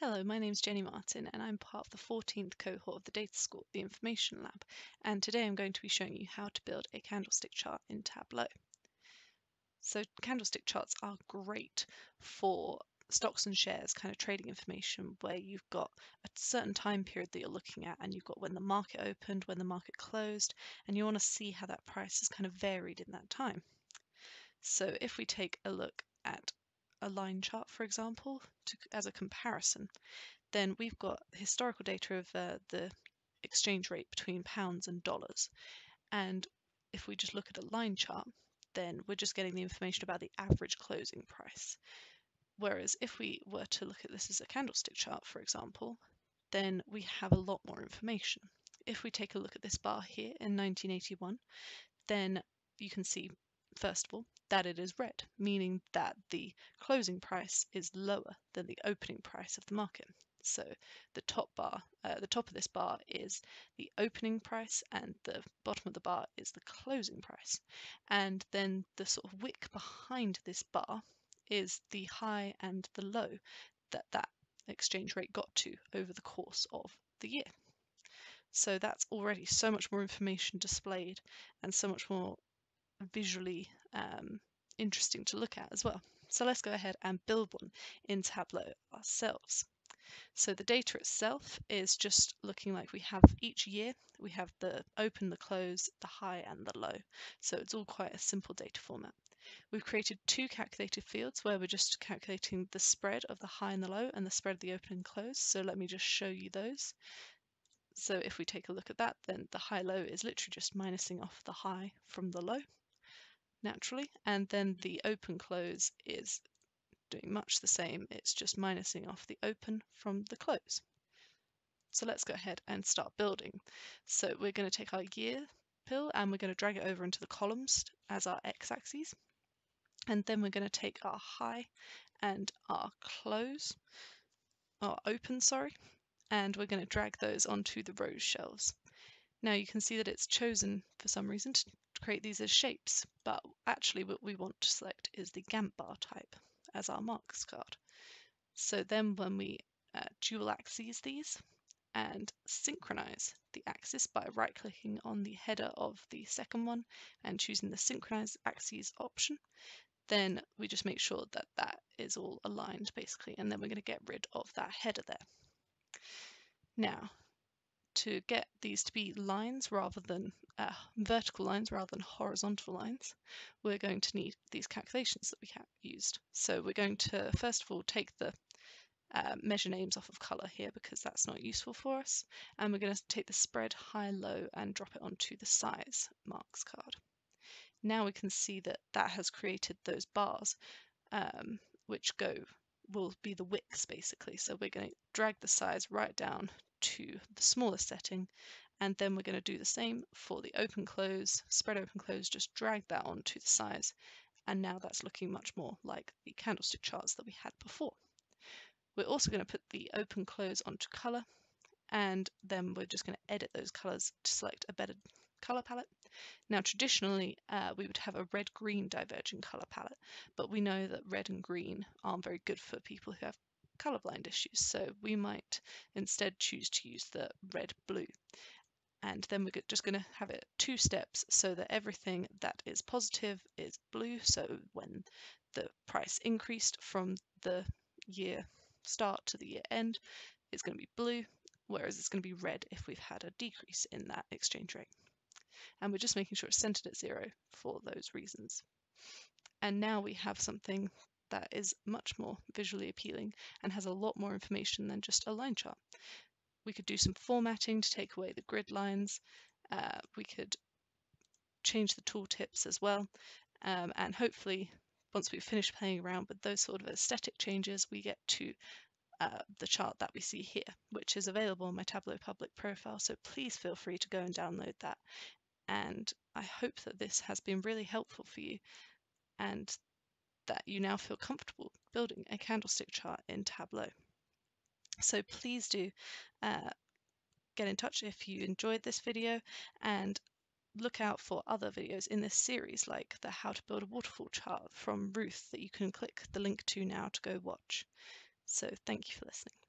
Hello, my name is Jenny Martin and I'm part of the 14th cohort of the Data School, the Information Lab, and today I'm going to be showing you how to build a candlestick chart in Tableau. So candlestick charts are great for stocks and shares kind of trading information where you've got a certain time period that you're looking at and you've got when the market opened, when the market closed, and you want to see how that price has kind of varied in that time. So if we take a look at a line chart, for example, to, as a comparison, then we've got historical data of uh, the exchange rate between pounds and dollars. And if we just look at a line chart, then we're just getting the information about the average closing price. Whereas if we were to look at this as a candlestick chart, for example, then we have a lot more information. If we take a look at this bar here in 1981, then you can see, first of all, that it is red, meaning that the closing price is lower than the opening price of the market. So the top bar, uh, the top of this bar is the opening price and the bottom of the bar is the closing price. And then the sort of wick behind this bar is the high and the low that that exchange rate got to over the course of the year. So that's already so much more information displayed and so much more visually um, interesting to look at as well. So let's go ahead and build one in Tableau ourselves. So the data itself is just looking like we have each year, we have the open, the close, the high and the low. So it's all quite a simple data format. We've created two calculated fields where we're just calculating the spread of the high and the low and the spread of the open and close. So let me just show you those. So if we take a look at that, then the high-low is literally just minusing off the high from the low naturally, and then the open close is doing much the same, it's just minusing off the open from the close. So let's go ahead and start building. So we're going to take our year pill and we're going to drag it over into the columns as our x-axis. And then we're going to take our high and our close, our open, sorry, and we're going to drag those onto the rows shelves. Now you can see that it's chosen for some reason to create these as shapes, but actually what we want to select is the Gantt bar type as our marks card. So then when we uh, dual axes these and synchronize the axis by right clicking on the header of the second one and choosing the synchronize axes option, then we just make sure that that is all aligned basically, and then we're going to get rid of that header there. Now, to get these to be lines rather than uh, vertical lines rather than horizontal lines, we're going to need these calculations that we have used. So we're going to first of all take the uh, measure names off of color here because that's not useful for us. And we're going to take the spread high low and drop it onto the size marks card. Now we can see that that has created those bars um, which go will be the wicks basically. So we're going to drag the size right down to the smallest setting and then we're going to do the same for the open close, spread open close, just drag that onto the size and now that's looking much more like the candlestick charts that we had before. We're also going to put the open close onto color and then we're just going to edit those colors to select a better color palette. Now traditionally uh, we would have a red-green diverging color palette but we know that red and green aren't very good for people who have colorblind issues. So we might instead choose to use the red blue. And then we're just going to have it two steps so that everything that is positive is blue. So when the price increased from the year start to the year end, it's going to be blue, whereas it's going to be red if we've had a decrease in that exchange rate. And we're just making sure it's centered at zero for those reasons. And now we have something that is much more visually appealing and has a lot more information than just a line chart. We could do some formatting to take away the grid lines. Uh, we could change the tooltips as well. Um, and hopefully, once we've finished playing around with those sort of aesthetic changes, we get to uh, the chart that we see here, which is available on my Tableau public profile. So please feel free to go and download that. And I hope that this has been really helpful for you and that you now feel comfortable building a candlestick chart in Tableau. So please do uh, get in touch if you enjoyed this video and look out for other videos in this series like the how to build a waterfall chart from Ruth that you can click the link to now to go watch. So thank you for listening.